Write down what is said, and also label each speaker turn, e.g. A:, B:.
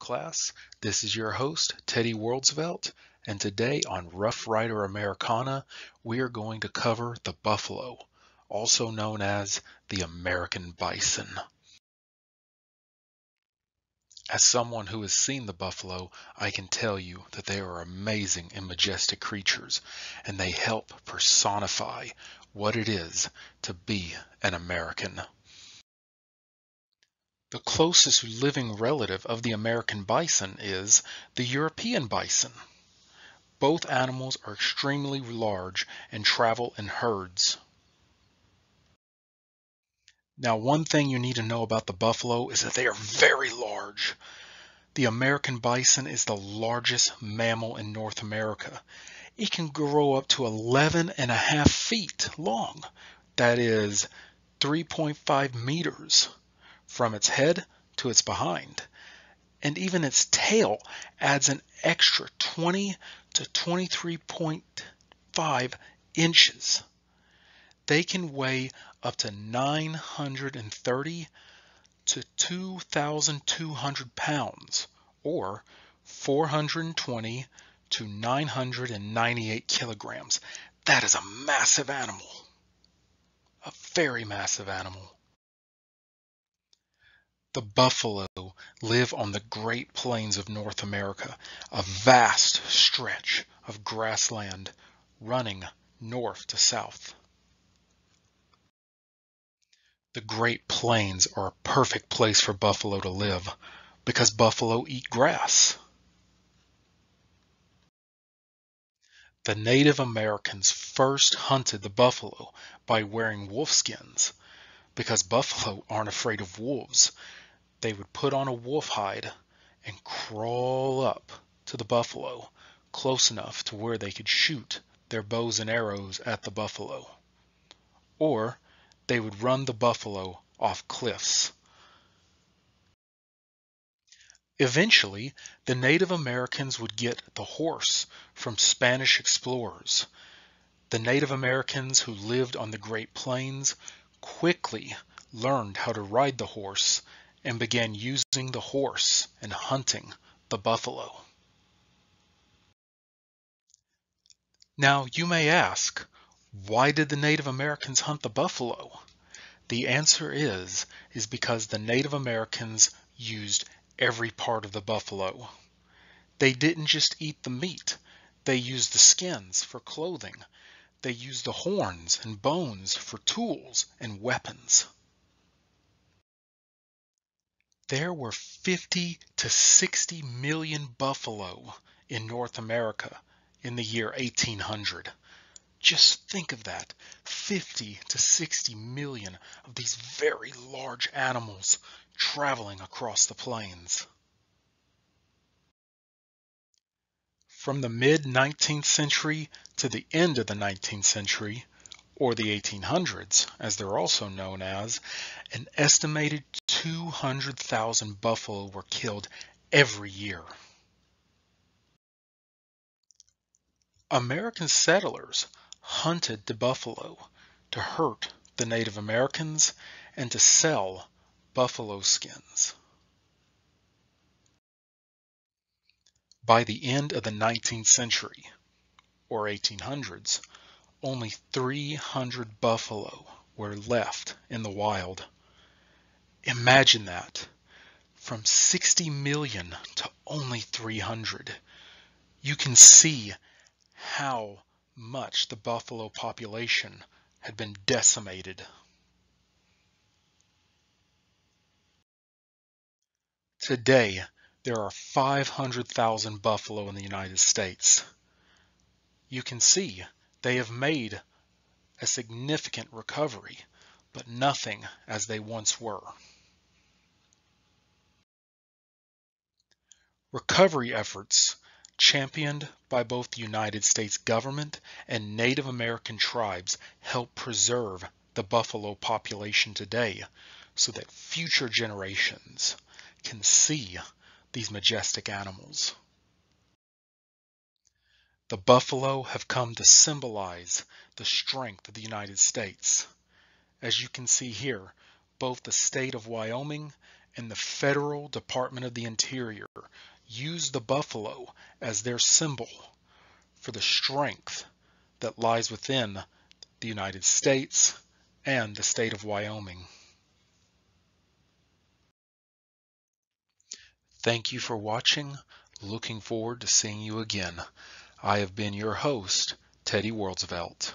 A: class. This is your host, Teddy Worldsevelt, and today on Rough Rider Americana, we are going to cover the buffalo, also known as the American bison. As someone who has seen the buffalo, I can tell you that they are amazing and majestic creatures, and they help personify what it is to be an American. The closest living relative of the American bison is the European bison. Both animals are extremely large and travel in herds. Now, one thing you need to know about the buffalo is that they are very large. The American bison is the largest mammal in North America. It can grow up to 11 and a half feet long. That is 3.5 meters from its head to its behind. And even its tail adds an extra 20 to 23.5 inches. They can weigh up to 930 to 2,200 pounds or 420 to 998 kilograms. That is a massive animal. A very massive animal. The buffalo live on the Great Plains of North America, a vast stretch of grassland running north to south. The Great Plains are a perfect place for buffalo to live because buffalo eat grass. The Native Americans first hunted the buffalo by wearing wolf skins because buffalo aren't afraid of wolves they would put on a wolf hide and crawl up to the buffalo close enough to where they could shoot their bows and arrows at the buffalo. Or they would run the buffalo off cliffs. Eventually, the Native Americans would get the horse from Spanish explorers. The Native Americans who lived on the Great Plains quickly learned how to ride the horse and began using the horse and hunting the buffalo. Now you may ask, why did the Native Americans hunt the buffalo? The answer is, is because the Native Americans used every part of the buffalo. They didn't just eat the meat. They used the skins for clothing. They used the horns and bones for tools and weapons there were 50 to 60 million buffalo in North America in the year 1800. Just think of that 50 to 60 million of these very large animals traveling across the plains. From the mid 19th century to the end of the 19th century, or the 1800s, as they're also known as, an estimated 200,000 buffalo were killed every year. American settlers hunted the buffalo to hurt the Native Americans and to sell buffalo skins. By the end of the 19th century, or 1800s, only 300 buffalo were left in the wild. Imagine that. From 60 million to only 300. You can see how much the buffalo population had been decimated. Today, there are 500,000 buffalo in the United States. You can see they have made a significant recovery, but nothing as they once were. Recovery efforts championed by both the United States government and Native American tribes help preserve the buffalo population today so that future generations can see these majestic animals. The buffalo have come to symbolize the strength of the United States. As you can see here, both the state of Wyoming and the Federal Department of the Interior use the buffalo as their symbol for the strength that lies within the United States and the state of Wyoming. Thank you for watching. Looking forward to seeing you again. I have been your host, Teddy Worldsevelt.